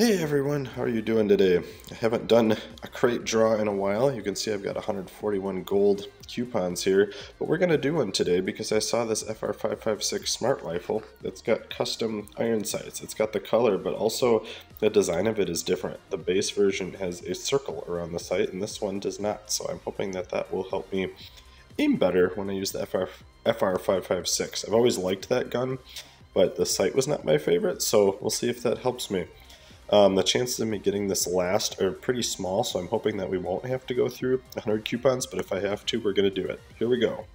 Hey everyone, how are you doing today? I haven't done a crate draw in a while. You can see I've got 141 gold coupons here, but we're going to do one today because I saw this FR556 smart rifle that's got custom iron sights. It's got the color, but also the design of it is different. The base version has a circle around the sight, and this one does not, so I'm hoping that that will help me aim better when I use the FR, FR556. I've always liked that gun, but the sight was not my favorite, so we'll see if that helps me. Um, the chances of me getting this last are pretty small, so I'm hoping that we won't have to go through 100 coupons, but if I have to, we're going to do it. Here we go.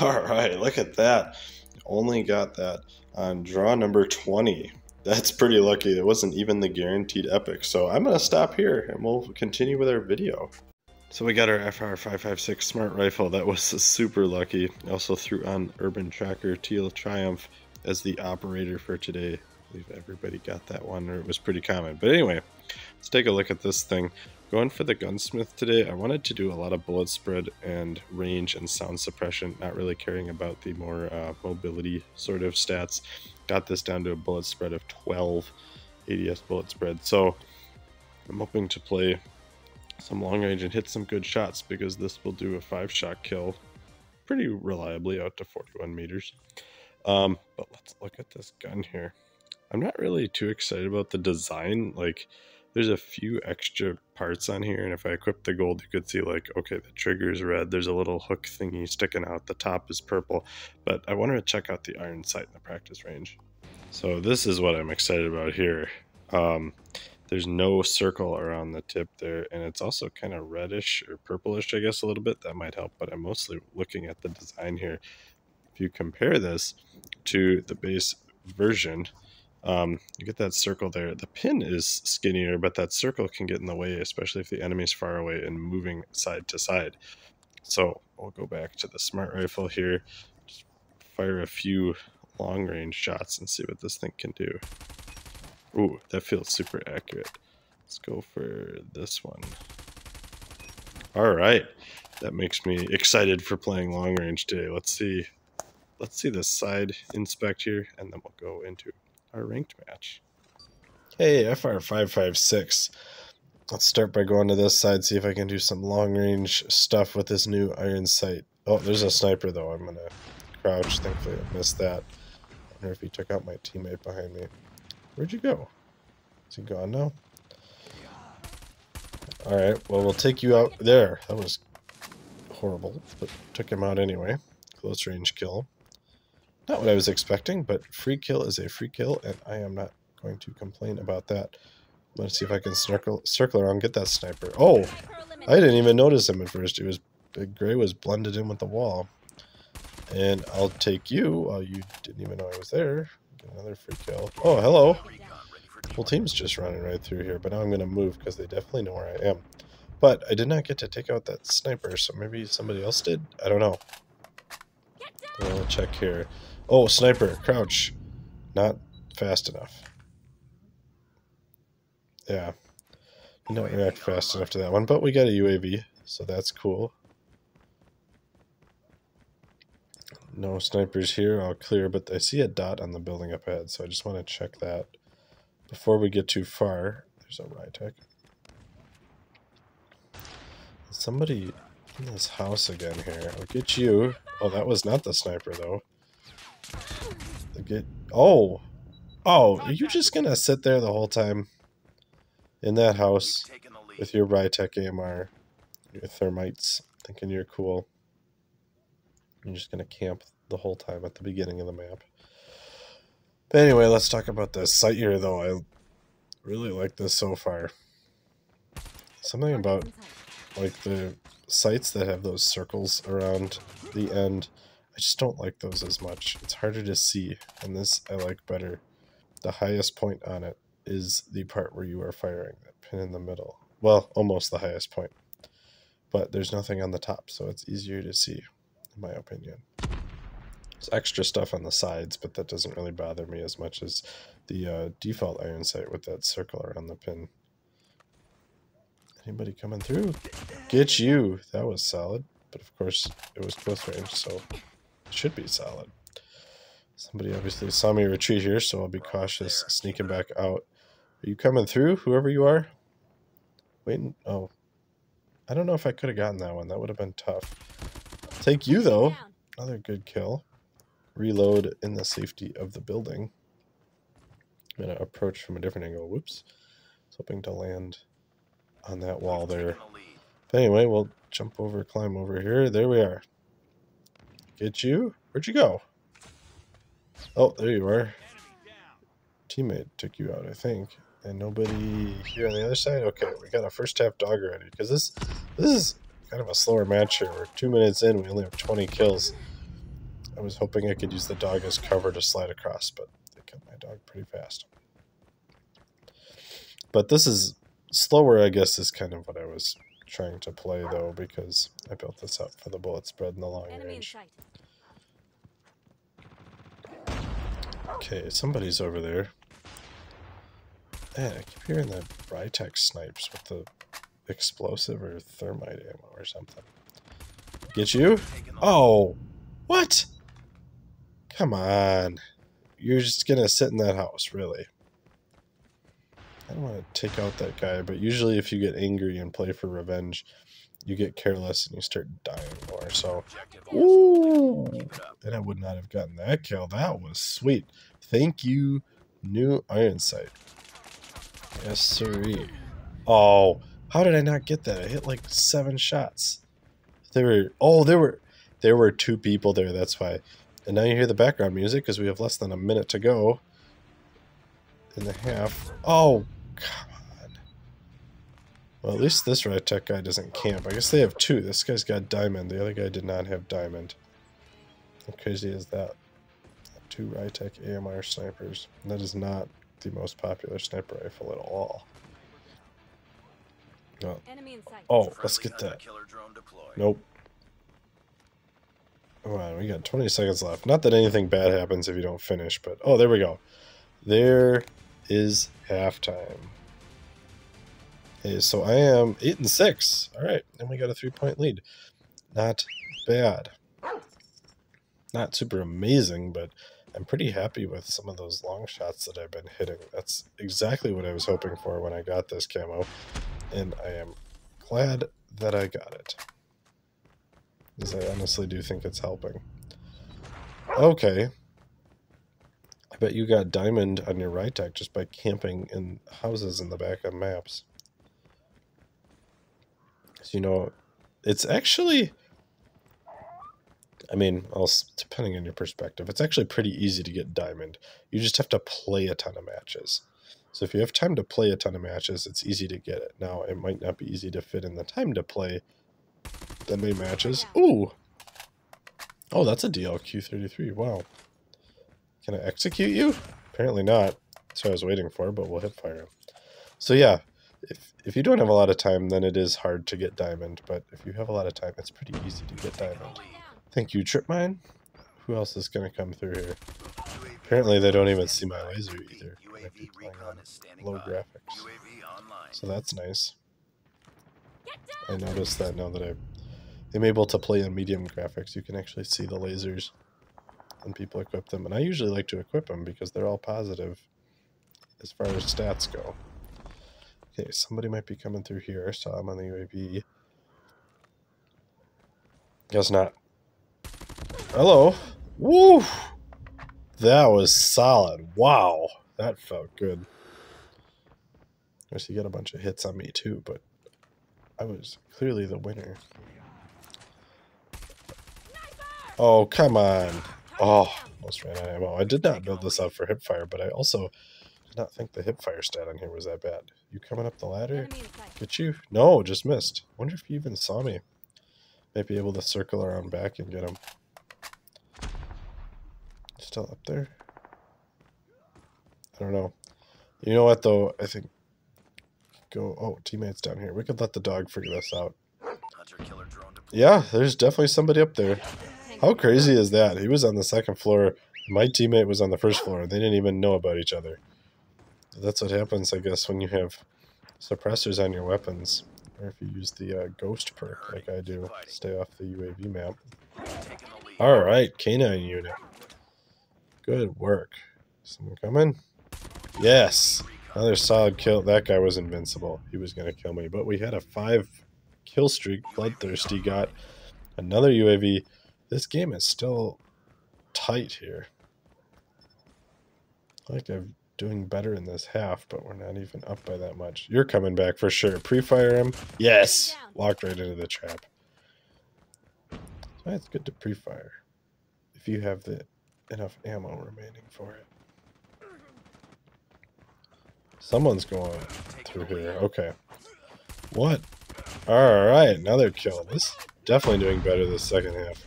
All right, look at that. Only got that on draw number 20. That's pretty lucky. It wasn't even the guaranteed epic. So I'm going to stop here and we'll continue with our video. So we got our FR556 smart rifle. That was super lucky. Also threw on Urban Tracker Teal Triumph as the operator for today. I believe everybody got that one, or it was pretty common. But anyway, let's take a look at this thing. Going for the gunsmith today, I wanted to do a lot of bullet spread and range and sound suppression, not really caring about the more uh, mobility sort of stats. Got this down to a bullet spread of 12 ADS bullet spread. So I'm hoping to play some long range and hit some good shots because this will do a five shot kill pretty reliably out to 41 meters. Um, but let's look at this gun here. I'm not really too excited about the design. Like, there's a few extra parts on here and if I equip the gold you could see like okay the trigger is red there's a little hook thingy sticking out the top is purple but I wanted to check out the iron sight in the practice range. So this is what I'm excited about here. Um, there's no circle around the tip there and it's also kind of reddish or purplish I guess a little bit. That might help but I'm mostly looking at the design here. If you compare this to the base version um, you get that circle there. The pin is skinnier, but that circle can get in the way, especially if the enemy's far away and moving side to side. So we'll go back to the smart rifle here, just fire a few long range shots and see what this thing can do. Ooh, that feels super accurate. Let's go for this one. All right, that makes me excited for playing long range today. Let's see, let's see the side inspect here, and then we'll go into our ranked match. Hey, FR556. Let's start by going to this side, see if I can do some long range stuff with this new iron sight. Oh, there's a sniper though. I'm gonna crouch. Thankfully I missed that. I wonder if he took out my teammate behind me. Where'd you go? Is he gone now? Alright, well we'll take you out there. That was horrible, but took him out anyway. Close range kill. Not what I was expecting, but free kill is a free kill, and I am not going to complain about that. Let's see if I can circle circle around get that sniper. Oh, I didn't even notice him at first. It was Big Gray was blended in with the wall. And I'll take you. Oh, you didn't even know I was there. Get another free kill. Oh, hello. Whole team's just running right through here, but now I'm going to move because they definitely know where I am. But I did not get to take out that sniper, so maybe somebody else did? I don't know. We'll check here. Oh, sniper, crouch. Not fast enough. Yeah. Don't react fast enough to that one, but we got a UAV, so that's cool. No snipers here, all clear, but I see a dot on the building up ahead, so I just want to check that. Before we get too far, there's a Rytec. Somebody in this house again here. I'll get you. Oh, that was not the sniper, though. Get oh, oh! Are you just gonna sit there the whole time in that house with your Rytec AMR, your thermites, thinking you're cool? You're just gonna camp the whole time at the beginning of the map. But anyway, let's talk about the sight here, though. I really like this so far. Something about like the sights that have those circles around the end just don't like those as much. It's harder to see, and this I like better. The highest point on it is the part where you are firing, that pin in the middle. Well, almost the highest point. but there's nothing on the top, so it's easier to see, in my opinion. There's extra stuff on the sides, but that doesn't really bother me as much as the uh, default iron sight with that circle around the pin. Anybody coming through? Get you! That was solid, but of course it was close range, so should be solid. Somebody obviously saw me retreat here, so I'll be cautious sneaking back out. Are you coming through, whoever you are? Waiting. Oh. I don't know if I could have gotten that one. That would have been tough. Take you, though. Another good kill. Reload in the safety of the building. I'm going to approach from a different angle. Whoops. I was hoping to land on that wall there. But anyway, we'll jump over, climb over here. There we are. Get you? Where'd you go? Oh, there you are. Teammate took you out, I think and nobody here on the other side. Okay, we got a first half dog already because this this is kind of a slower match here. We're two minutes in, we only have 20 kills. I was hoping I could use the dog as cover to slide across, but they killed my dog pretty fast. But this is slower, I guess, is kind of what I was trying to play though, because I built this up for the bullet spread in the long Enemy range. Okay, somebody's over there. Man, I keep hearing the Rytec snipes with the explosive or thermite ammo or something. Get you? Oh, what? Come on. You're just gonna sit in that house, really. I don't want to take out that guy, but usually if you get angry and play for revenge, you get careless and you start dying more. So, ooh, and I would not have gotten that kill. That was sweet. Thank you, new iron sight. Yes, sirree. Oh, how did I not get that? I hit like seven shots. There were oh, there were there were two people there. That's why. And now you hear the background music because we have less than a minute to go. In the half. Oh, on. Well, at least this Tech guy doesn't camp. I guess they have two. This guy's got diamond. The other guy did not have diamond. How crazy is that? Two Rytec AMR snipers. that is not the most popular sniper rifle at all. Oh. No. Oh, let's get that. Nope. Come on, we got 20 seconds left. Not that anything bad happens if you don't finish, but... Oh, there we go. There is halftime. So I am 8 and 6. Alright, and we got a three-point lead. Not bad. Not super amazing, but I'm pretty happy with some of those long shots that I've been hitting. That's exactly what I was hoping for when I got this camo, and I am glad that I got it. Because I honestly do think it's helping. Okay. I bet you got diamond on your Rytec just by camping in houses in the back of maps. You know, it's actually I mean, depending on your perspective, it's actually pretty easy to get diamond. You just have to play a ton of matches. So if you have time to play a ton of matches, it's easy to get it. Now, it might not be easy to fit in the time to play that many matches. Ooh! Oh, that's a DLQ-33. Wow. Can I execute you? Apparently not. That's what I was waiting for, but we'll hit fire. So yeah, if, if you don't have a lot of time, then it is hard to get diamond. But if you have a lot of time, it's pretty easy to get diamond. Thank you, Trip Mine. Who else is going to come through here? Apparently they don't even see my laser either. low graphics. So that's nice. I noticed that now that I am able to play on medium graphics, you can actually see the lasers when people equip them. And I usually like to equip them because they're all positive as far as stats go. Okay, somebody might be coming through here. Saw him on the UAV. Guess not. Hello. Woo! That was solid. Wow. That felt good. I guess you got a bunch of hits on me too, but I was clearly the winner. Oh, come on. Oh, almost ran out of ammo. I did not build this up for hipfire, but I also not think the hipfire stat on here was that bad. You coming up the ladder? Get you? No, just missed. wonder if you even saw me. Might be able to circle around back and get him still up there? I don't know. You know what, though? I think go... Oh, teammates down here. We could let the dog figure this out. Yeah, there's definitely somebody up there. How crazy is that? He was on the second floor. My teammate was on the first floor. They didn't even know about each other. That's what happens, I guess, when you have suppressors on your weapons. Or if you use the uh, ghost perk like I do. Stay off the UAV map. Alright, K9 unit. Good work. Someone coming? Yes! Another solid kill. That guy was invincible. He was going to kill me. But we had a five kill streak. Bloodthirsty got another UAV. This game is still tight here. like I'm doing better in this half, but we're not even up by that much. You're coming back for sure. Pre-fire him. Yes! Locked right into the trap. That's good to pre-fire. If you have the enough ammo remaining for it. Someone's going through here. Okay. What? Alright, another kill. This definitely doing better this second half.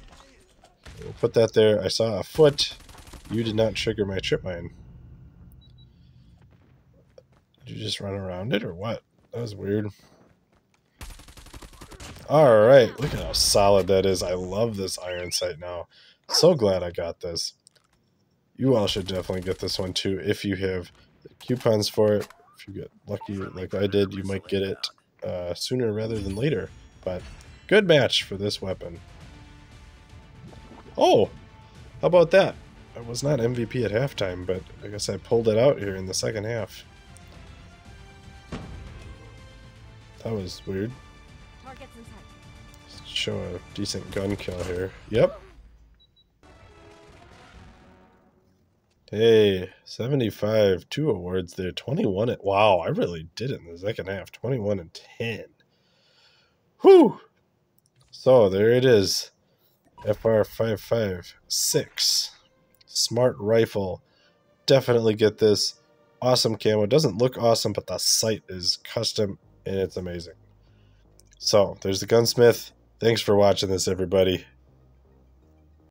We'll put that there. I saw a foot. You did not trigger my trip mine. Did you just run around it or what? That was weird. Alright, look at how solid that is. I love this iron sight now. So glad I got this. You all should definitely get this one too if you have coupons for it. If you get lucky like I did, you might get it uh, sooner rather than later. But good match for this weapon. Oh, how about that? I was not MVP at halftime, but I guess I pulled it out here in the second half. That was weird. Let's show a decent gun kill here. Yep. Hey, 75, two awards there. 21 at, wow, I really did it in the second half. 21 and 10. Whew. So there it is. FR556. Smart rifle. Definitely get this. Awesome camo. Doesn't look awesome, but the sight is custom and it's amazing. So there's the gunsmith. Thanks for watching this, everybody.